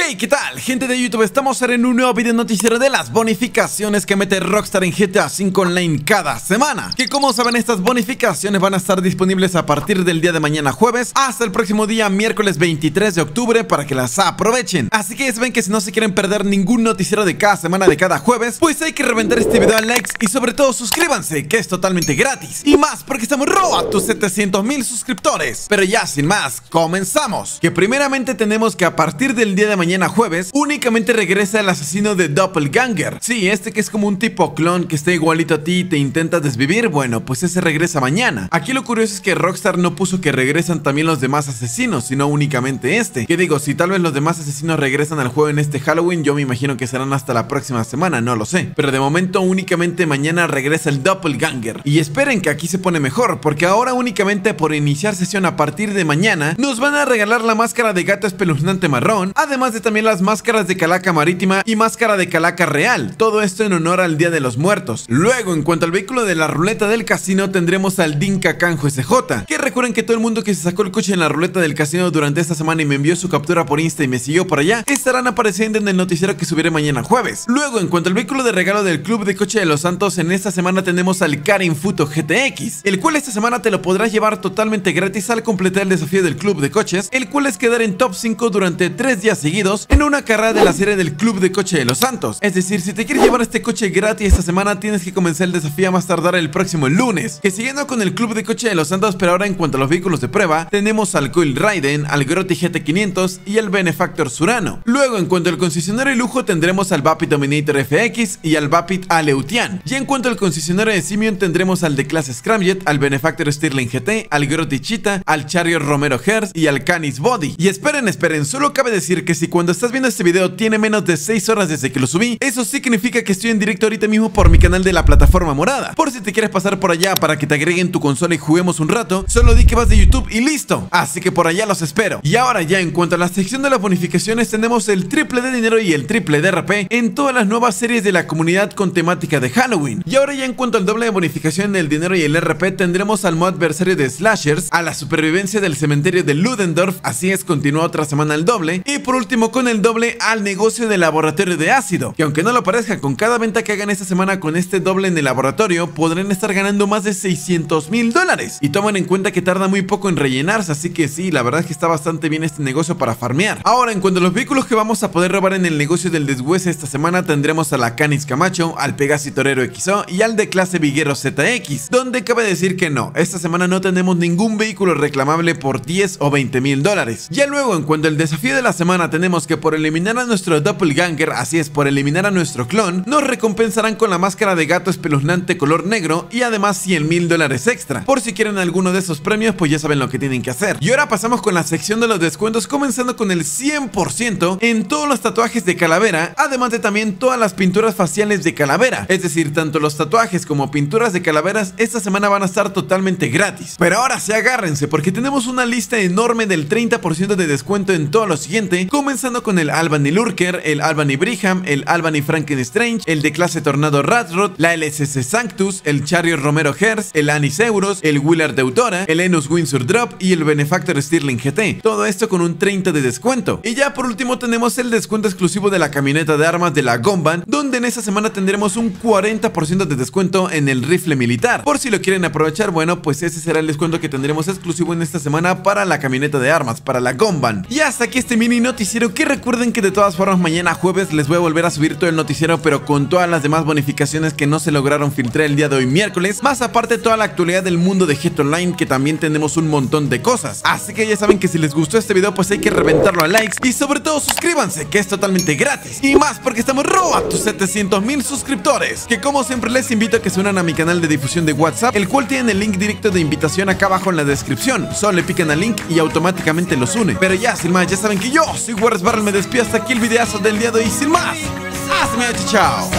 Hey, ¿qué tal? Gente de YouTube, estamos en un nuevo video noticiero de las bonificaciones que mete Rockstar en GTA 5 Online cada semana. Que como saben, estas bonificaciones van a estar disponibles a partir del día de mañana jueves hasta el próximo día miércoles 23 de octubre para que las aprovechen. Así que ya saben que si no se quieren perder ningún noticiero de cada semana de cada jueves, pues hay que reventar este video a likes y sobre todo suscríbanse, que es totalmente gratis. Y más porque estamos robo a tus 700 mil suscriptores. Pero ya sin más, comenzamos. Que primeramente tenemos que a partir del día de mañana jueves, únicamente regresa el asesino de Doppelganger. Sí, este que es como un tipo clon que está igualito a ti y te intenta desvivir, bueno, pues ese regresa mañana. Aquí lo curioso es que Rockstar no puso que regresan también los demás asesinos, sino únicamente este. Que digo, si tal vez los demás asesinos regresan al juego en este Halloween, yo me imagino que serán hasta la próxima semana, no lo sé. Pero de momento únicamente mañana regresa el Doppelganger. Y esperen que aquí se pone mejor, porque ahora únicamente por iniciar sesión a partir de mañana, nos van a regalar la máscara de gato espeluznante marrón, además de también las máscaras de calaca marítima y máscara de calaca real, todo esto en honor al Día de los Muertos. Luego, en cuanto al vehículo de la ruleta del casino, tendremos al Dinka Kanjo SJ, que recuerden que todo el mundo que se sacó el coche en la ruleta del casino durante esta semana y me envió su captura por Insta y me siguió por allá, estarán apareciendo en el noticiero que subiré mañana jueves. Luego, en cuanto al vehículo de regalo del Club de Coche de los Santos, en esta semana tenemos al Karin Futo GTX, el cual esta semana te lo podrás llevar totalmente gratis al completar el desafío del Club de Coches, el cual es quedar en top 5 durante 3 días seguidos en una carrera de la serie del Club de Coche de los Santos. Es decir, si te quieres llevar este coche gratis esta semana, tienes que comenzar el desafío a más tardar el próximo lunes. Que siguiendo con el Club de Coche de los Santos, pero ahora en cuanto a los vehículos de prueba, tenemos al Coil Raiden, al Grotti GT500 y al Benefactor Surano. Luego, en cuanto al concesionario de lujo, tendremos al Vapid Dominator FX y al Vapid Aleutian. Y en cuanto al concesionario de Simeon, tendremos al de clase Scramjet, al Benefactor Stirling GT, al Grotti Cheetah, al Chariot Romero Hertz y al Canis Body. Y esperen, esperen, solo cabe decir que si cuando estás viendo este video tiene menos de 6 horas desde que lo subí, eso significa que estoy en directo ahorita mismo por mi canal de la plataforma morada. Por si te quieres pasar por allá para que te agreguen tu consola y juguemos un rato, solo di que vas de YouTube y listo. Así que por allá los espero. Y ahora ya en cuanto a la sección de las bonificaciones, tenemos el triple de dinero y el triple de RP en todas las nuevas series de la comunidad con temática de Halloween. Y ahora ya en cuanto al doble de bonificación del dinero y el RP, tendremos al mod adversario de Slashers, a la supervivencia del cementerio de Ludendorff, así es, continúa otra semana el doble. Y por último con el doble al negocio de laboratorio de ácido, que aunque no lo parezca, con cada venta que hagan esta semana con este doble en el laboratorio, podrán estar ganando más de 600 mil dólares. Y tomen en cuenta que tarda muy poco en rellenarse, así que sí, la verdad es que está bastante bien este negocio para farmear. Ahora, en cuanto a los vehículos que vamos a poder robar en el negocio del deshuese esta semana, tendremos a la Canis Camacho, al Pegasi Torero XO y al de clase Viguero ZX, donde cabe decir que no, esta semana no tenemos ningún vehículo reclamable por 10 o 20 mil dólares. Ya luego, en cuanto al desafío de la semana, tenemos que por eliminar a nuestro Doppelganger, así es, por eliminar a nuestro clon, nos recompensarán con la máscara de gato espeluznante color negro y además 100 mil dólares extra. Por si quieren alguno de esos premios, pues ya saben lo que tienen que hacer. Y ahora pasamos con la sección de los descuentos, comenzando con el 100% en todos los tatuajes de calavera, además de también todas las pinturas faciales de calavera. Es decir, tanto los tatuajes como pinturas de calaveras esta semana van a estar totalmente gratis. Pero ahora sí agárrense, porque tenemos una lista enorme del 30% de descuento en todo lo siguiente, comenzando con el Albany Lurker, el Albany Brigham, el Albany Frankenstrange, el de clase Tornado Ratrod, la LSC Sanctus, el Chariot Romero Hertz, el Anis Euros, el Willard Deutora, el Enus Windsor Drop y el Benefactor Stirling GT. Todo esto con un 30 de descuento. Y ya por último tenemos el descuento exclusivo de la camioneta de armas de la Gomban, donde en esta semana tendremos un 40% de descuento en el rifle militar. Por si lo quieren aprovechar, bueno, pues ese será el descuento que tendremos exclusivo en esta semana para la camioneta de armas, para la Gomban. Y hasta aquí este mini noticiero que recuerden que de todas formas mañana jueves les voy a volver a subir todo el noticiero, pero con todas las demás bonificaciones que no se lograron filtrar el día de hoy miércoles, más aparte toda la actualidad del mundo de Hit Online, que también tenemos un montón de cosas. Así que ya saben que si les gustó este video, pues hay que reventarlo a likes y sobre todo suscríbanse, que es totalmente gratis. Y más porque estamos roba tus 700 mil suscriptores, que como siempre les invito a que se unan a mi canal de difusión de WhatsApp, el cual tiene el link directo de invitación acá abajo en la descripción. Solo le pican al link y automáticamente los une. Pero ya, sin más, ya saben que yo soy Barrel, me despido hasta aquí el videazo del día de hoy. Sin más, hasta mañana, chao.